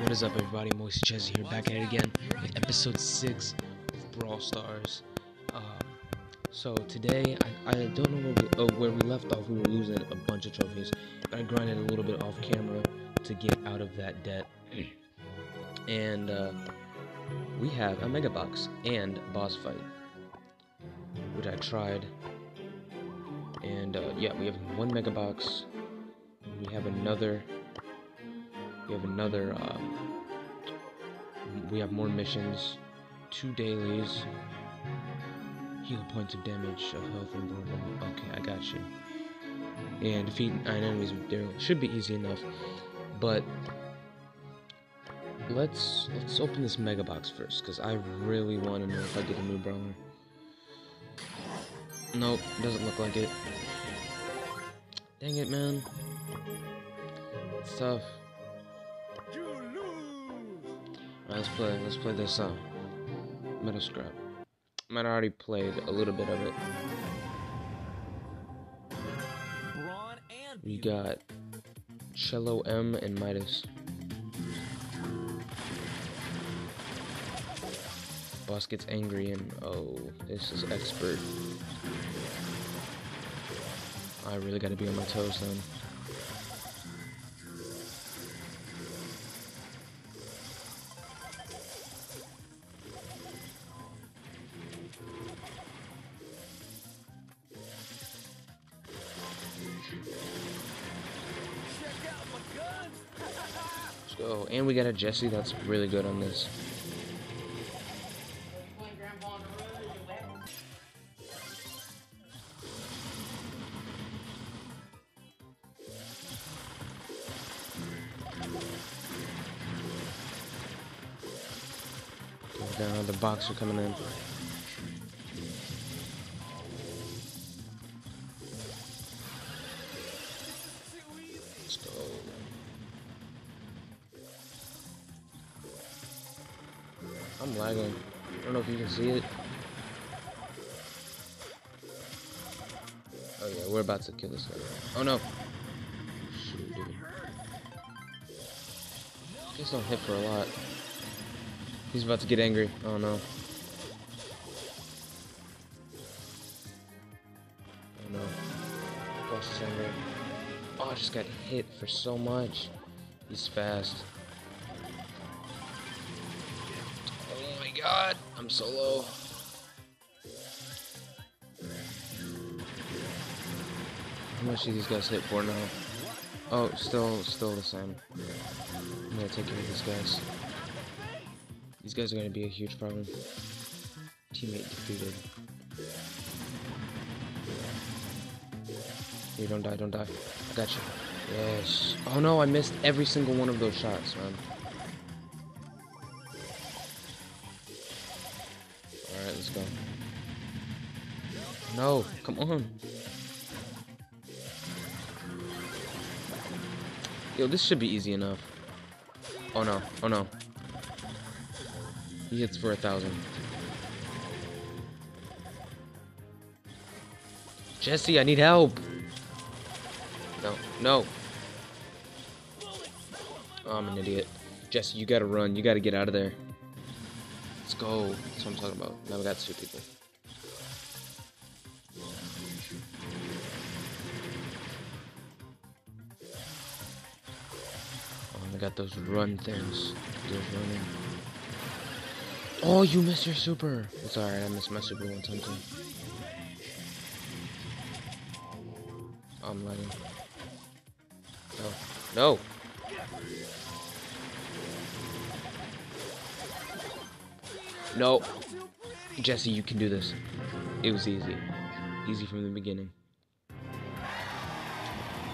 What is up, everybody? Moisty Chazzy here, back at it again with episode 6 of Brawl Stars. Um, so, today, I, I don't know where we, oh, where we left off. We were losing a bunch of trophies. I grinded a little bit off camera to get out of that debt. And uh, we have a Mega Box and boss fight, which I tried. And uh, yeah, we have one Mega Box. We have another we have another, uh, we have more missions, two dailies, heal points of damage of health and blah, blah. Okay, I got you. And defeat nine enemies with Darryl should be easy enough, but let's let's open this mega box first, because I really want to know if I get a new brawler. Nope, doesn't look like it. Dang it, man. It's tough. Let's play. Let's play this uh, Metal Scrap. Might already played a little bit of it. We got Cello M and Midas. Boss gets angry and oh, this is expert. I really gotta be on my toes then. Go. And we got a Jessie that's really good on this. Down, the box are coming in. I'm lagging. I don't know if you can see it. Oh yeah, we're about to kill this guy. Oh no! Shoot, dude. Just don't hit for a lot. He's about to get angry. Oh no. Oh no. Boss is angry. Oh, I just got hit for so much. He's fast. God, I'm so low. How much do these guys hit for now? Oh, still, still the same. I'm gonna take care of these guys. These guys are gonna be a huge problem. Teammate defeated. You don't die, don't die. I got you. Yes. Oh no, I missed every single one of those shots, man. No, come on. Yo, this should be easy enough. Oh no, oh no. He hits for a thousand. Jessie, I need help. No, no. Oh, I'm an idiot. Jessie, you gotta run. You gotta get out of there. Let's go. That's what I'm talking about. Now we got two people. I got those run things. Those running. Oh, you missed your super. It's alright, I missed my super one time too. Oh, I'm letting. No. No! No. Jessie, you can do this. It was easy. Easy from the beginning.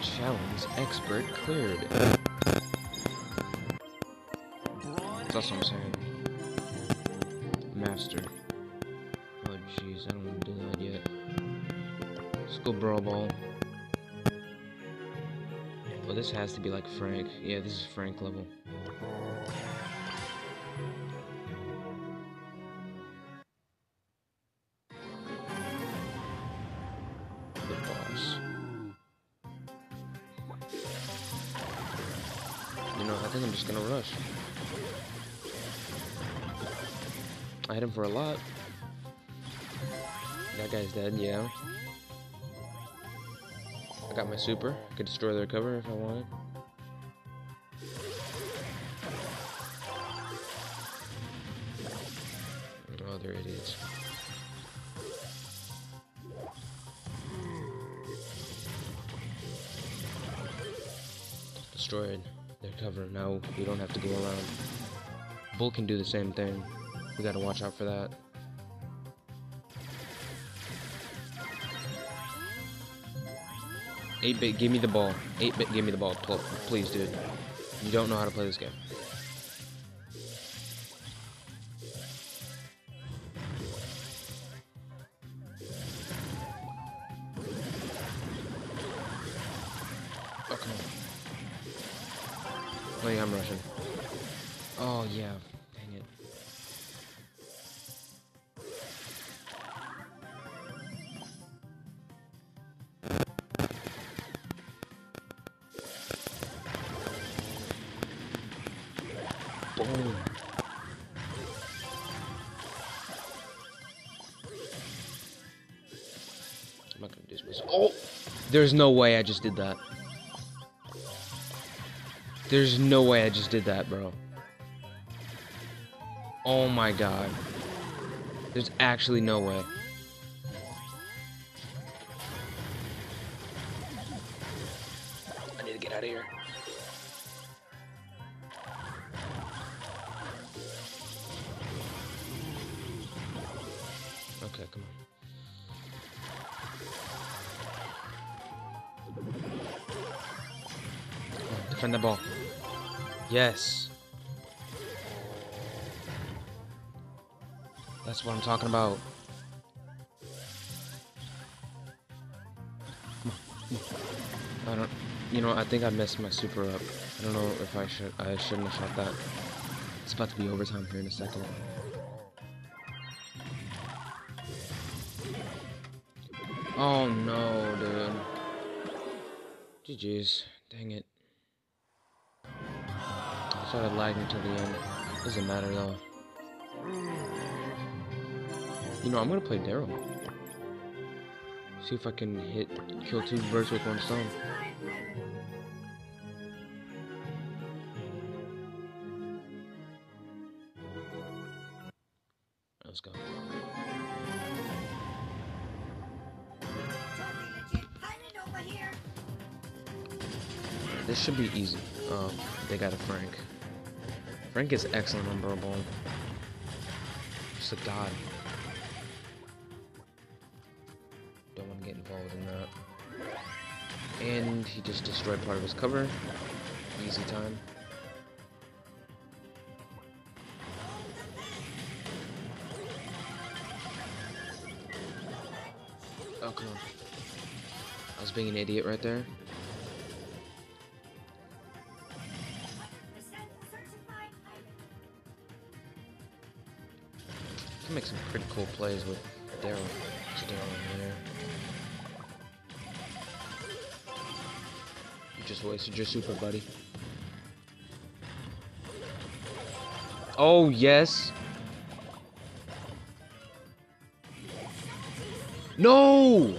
Challenge expert cleared. That's what I'm saying. Master. Oh jeez, I don't want to do that yet. Let's go Brawl Ball. Well, this has to be like Frank. Yeah, this is Frank level. For a lot. That guy's dead, yeah. I got my super. I could destroy their cover if I wanted. Oh, they're idiots. Destroyed their cover. Now we don't have to go around. Bull can do the same thing. We gotta watch out for that. 8-bit, give me the ball. 8-bit, give me the ball. Please, dude. You don't know how to play this game. Boom. I'm not gonna dismiss. Oh! There's no way I just did that. There's no way I just did that, bro. Oh my god. There's actually no way. Okay, come on. Oh, defend the ball. Yes. That's what I'm talking about. I don't, you know, I think I messed my super up. I don't know if I should, I shouldn't have shot that. It's about to be overtime here in a second. Oh no, dude. GG's. Dang it. I started lagging till the end. Doesn't matter though. You know, I'm gonna play Darryl. See if I can hit, kill two birds with one stone. This should be easy. Um, they got a Frank. Frank is excellent on Burble. Just a god. Don't want to get involved in that. And he just destroyed part of his cover. Easy time. Oh, come on. I was being an idiot right there. Can make some pretty cool plays with Darryl. Darryl there. You just wasted your super, buddy. Oh, yes. No!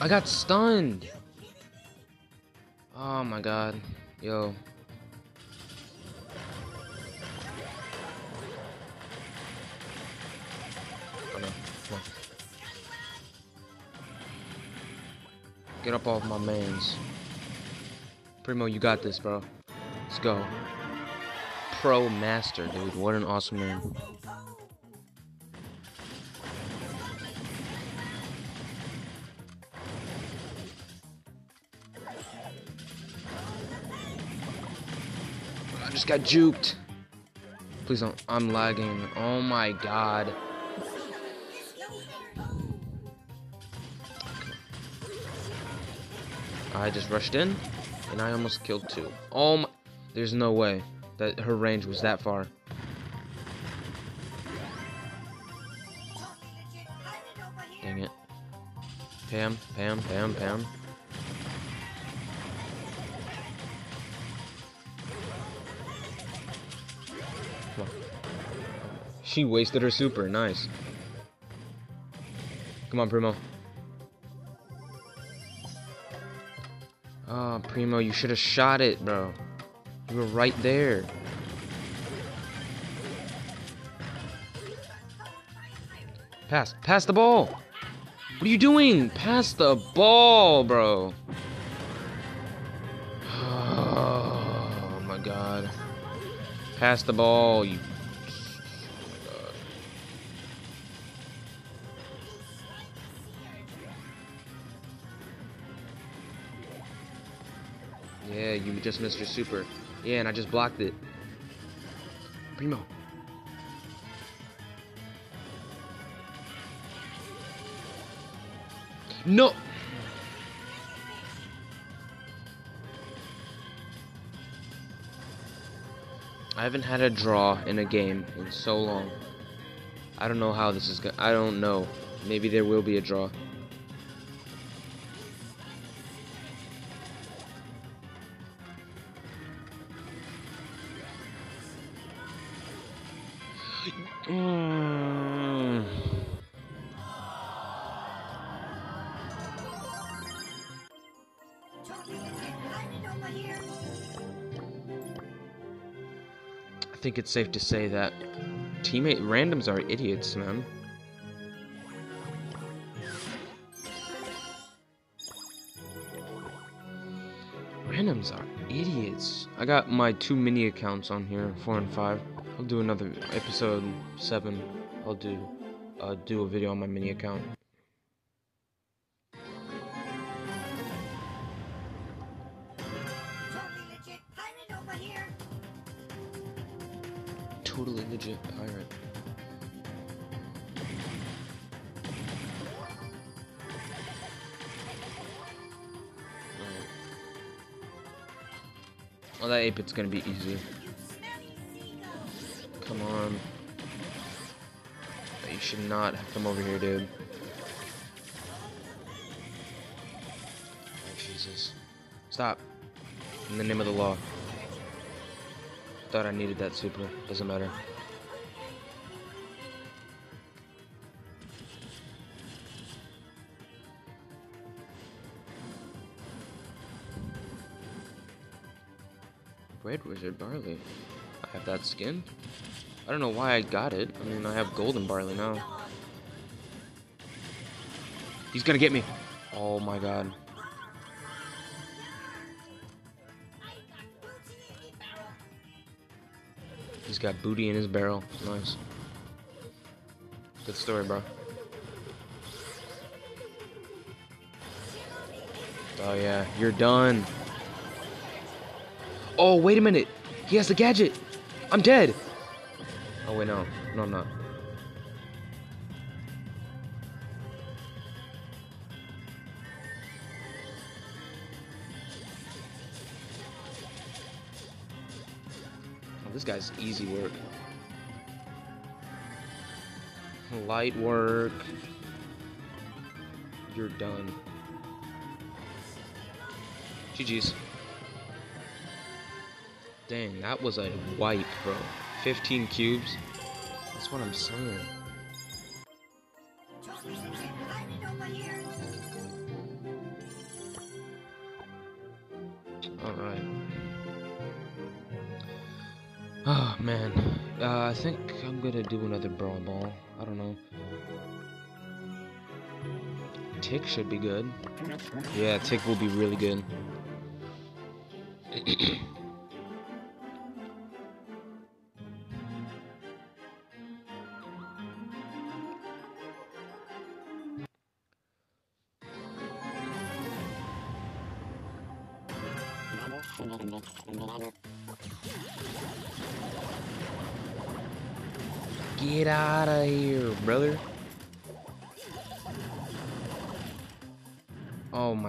I got stunned. Oh my god. Yo. Get up off my mains. Primo, you got this, bro. Let's go. Pro Master, dude. What an awesome name. I just got juked. Please don't. I'm lagging. Oh my god. I just rushed in, and I almost killed two. Oh my... There's no way that her range was that far. Dang it. Pam, Pam, Pam, Pam. She wasted her super. Nice. Come on, Primo. Oh, Primo, you should have shot it, bro. You were right there. Pass. Pass the ball. What are you doing? Pass the ball, bro. Oh my god. Pass the ball, you. Yeah, you just missed your super. Yeah, and I just blocked it. Primo. No! I haven't had a draw in a game in so long. I don't know how this is going. I don't know. Maybe there will be a draw. Think it's safe to say that teammate randoms are idiots, man. Randoms are idiots. I got my two mini accounts on here, four and five. I'll do another episode seven. I'll do uh, do a video on my mini account. Totally legit pirate. Well, that ape, it's gonna be easy. Come on. You should not have come over here, dude. Oh, Jesus. Stop. In the name of the law. Thought I needed that super. Doesn't matter. Red Wizard Barley. I have that skin. I don't know why I got it. I mean, I have Golden Barley now. He's gonna get me. Oh my god. Got booty in his barrel. Nice. Good story, bro. Oh yeah, you're done. Oh, wait a minute. He has the gadget. I'm dead. Oh wait, no. No, I'm not. Easy work. Light work. You're done. GG's. Dang, that was a wipe, bro. 15 cubes. That's what I'm saying. Man. Uh, I think I'm gonna do another Brawl Ball. I don't know. Tick should be good. Yeah, Tick will be really good.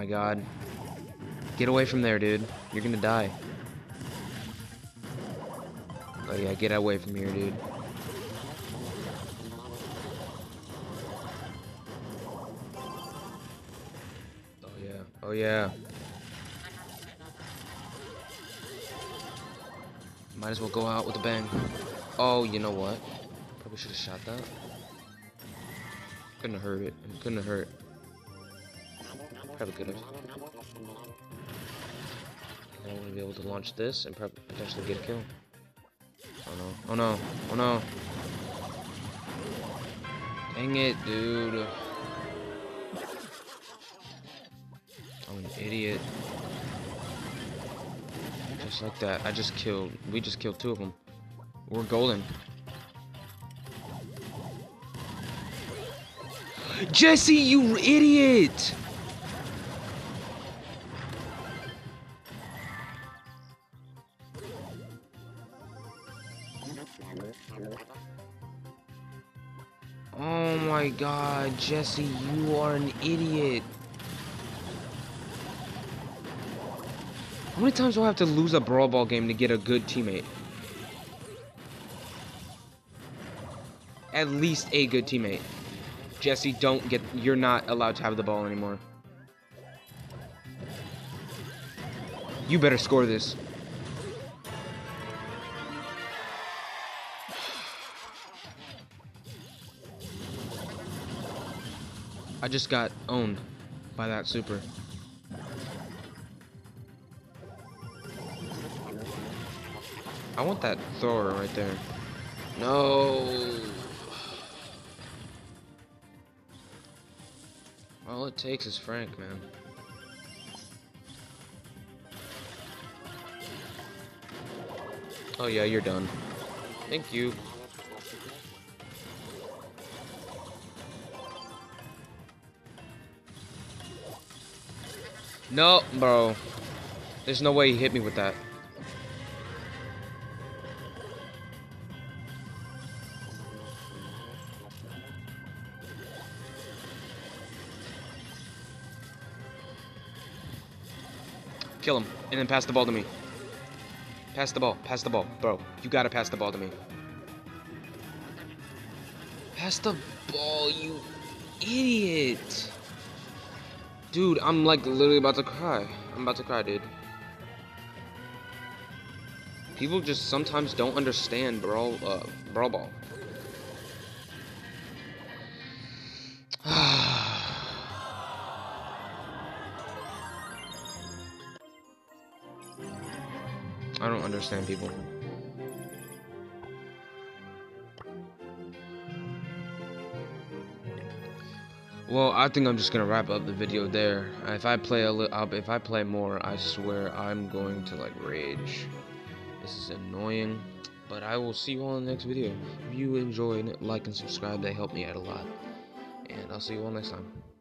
my god. Get away from there, dude. You're gonna die. Oh yeah, get away from here, dude. Oh yeah. Oh yeah. Might as well go out with a bang. Oh, you know what? Probably should have shot that. Couldn't have hurt it. Couldn't have hurt. Probably could have. Now I'm gonna be able to launch this and potentially get a kill. Oh no. Oh no. Oh no. Dang it, dude. I'm an idiot. Just like that. I just killed. We just killed two of them. We're golden. Jessie, you idiot! My god, Jessie, you are an idiot. How many times do I have to lose a Brawl Ball game to get a good teammate? At least a good teammate. Jessie, don't get... You're not allowed to have the ball anymore. You better score this. I just got owned by that super. I want that thrower right there. No. All it takes is Frank, man. Oh yeah, you're done. Thank you. No, bro. There's no way he hit me with that. Kill him, and then pass the ball to me. Pass the ball, pass the ball. Bro, you gotta pass the ball to me. Pass the ball, you idiot. Dude, I'm like literally about to cry. I'm about to cry, dude. People just sometimes don't understand Brawl, uh, Brawl Ball. I don't understand people. Well, I think I'm just gonna wrap up the video there. If I play a little, if I play more, I swear I'm going to like rage. This is annoying, but I will see you all in the next video. If you enjoyed, like and subscribe. They help me out a lot, and I'll see you all next time.